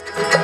you.